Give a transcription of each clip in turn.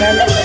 Lala.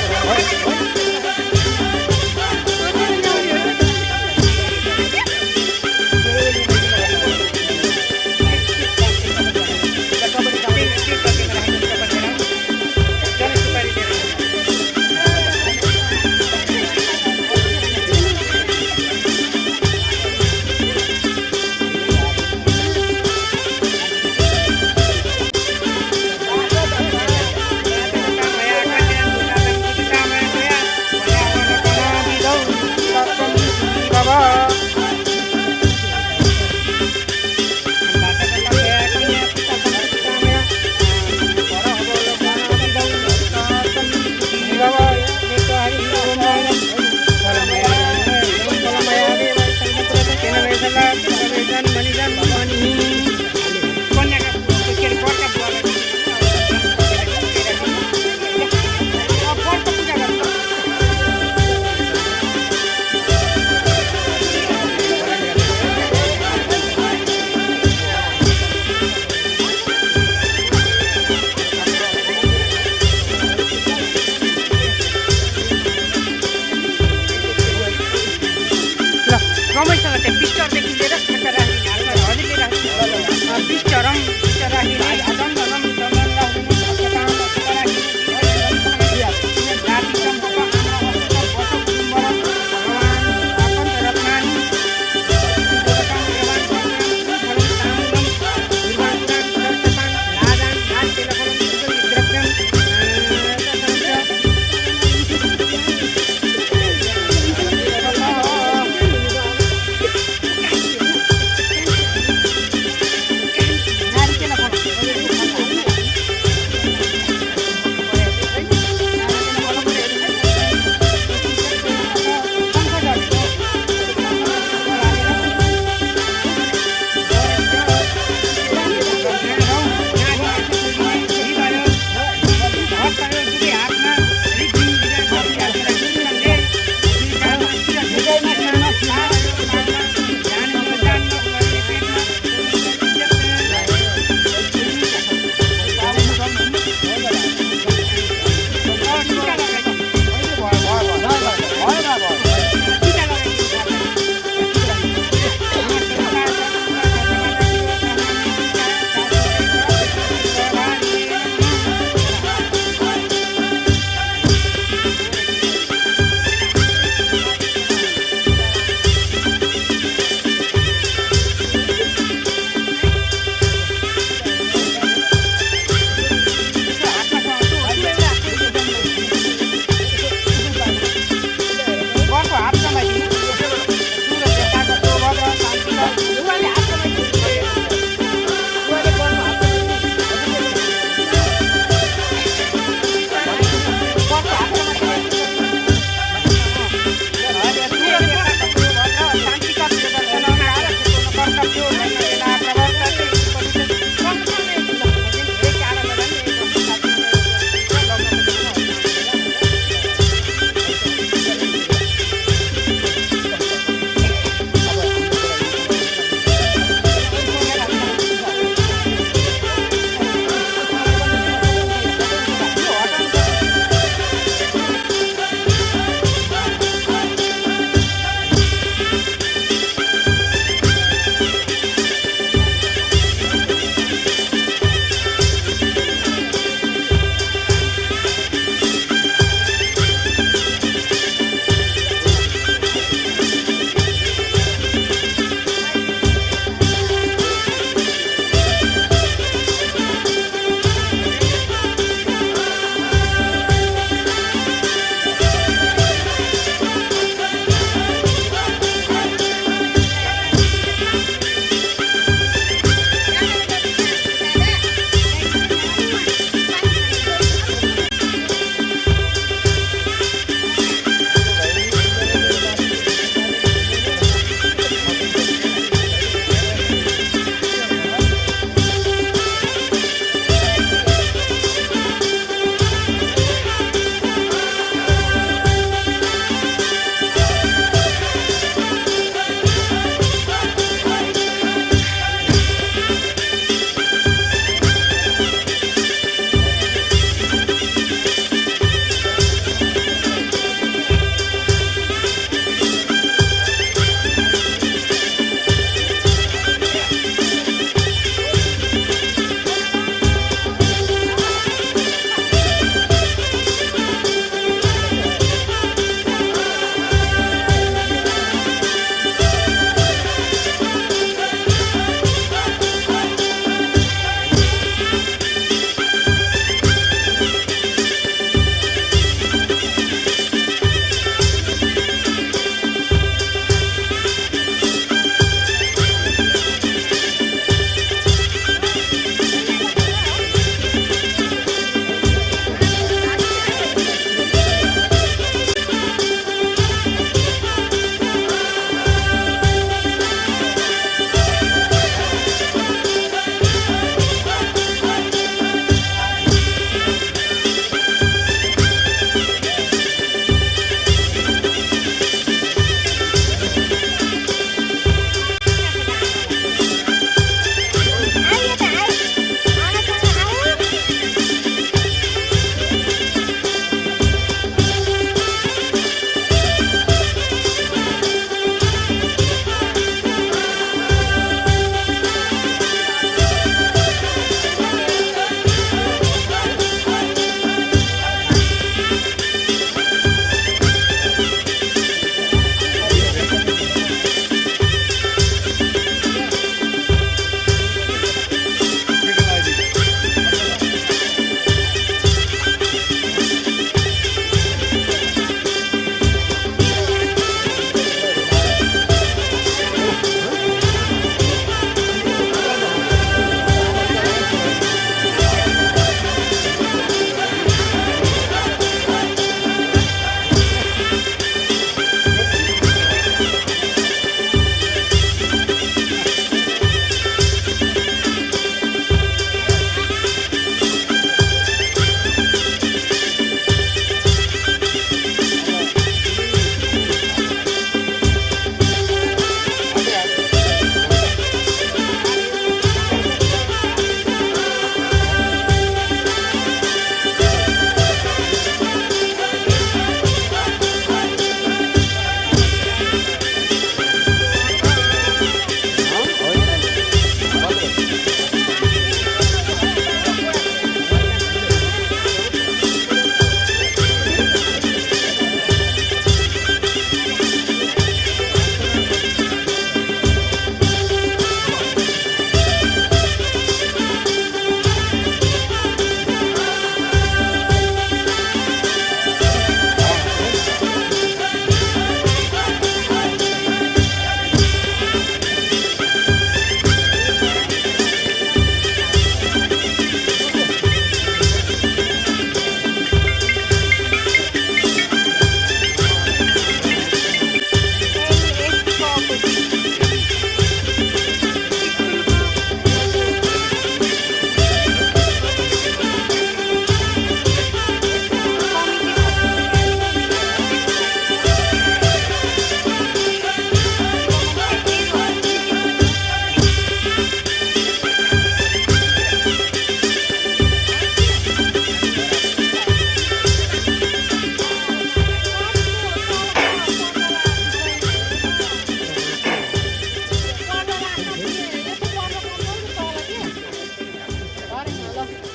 Bye.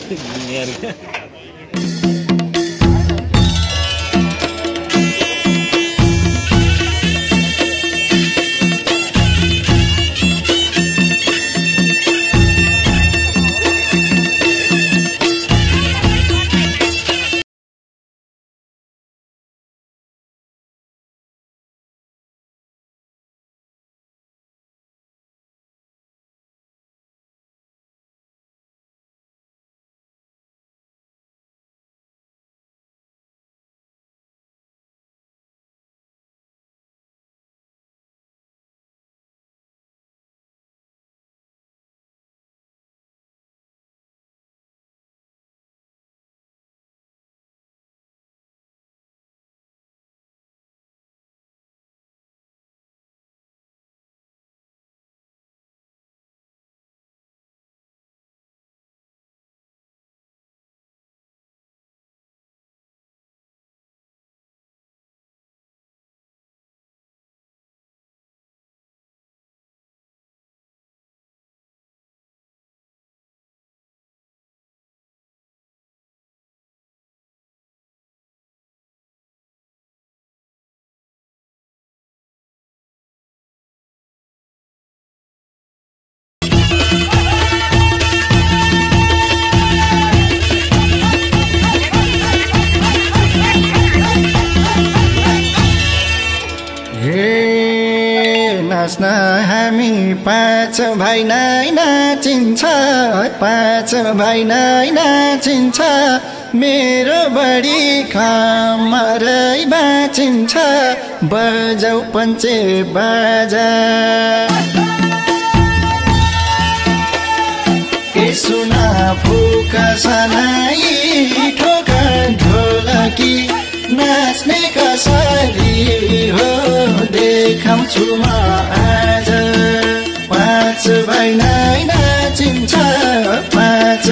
satu gini harga नाच्न हामी पाँच भाइ नै नाचिन्छ पाँच भाइ नै नाचिन्छ। मेरो बढी खमरै बाँचिन्छ बजाउ पञ्चे बाजा। सुना फुका सनाई ठोका ढोलकी नाच्ने कसरी हो देखाउँछु म भाइ नाइ नाचिन्छ पाँच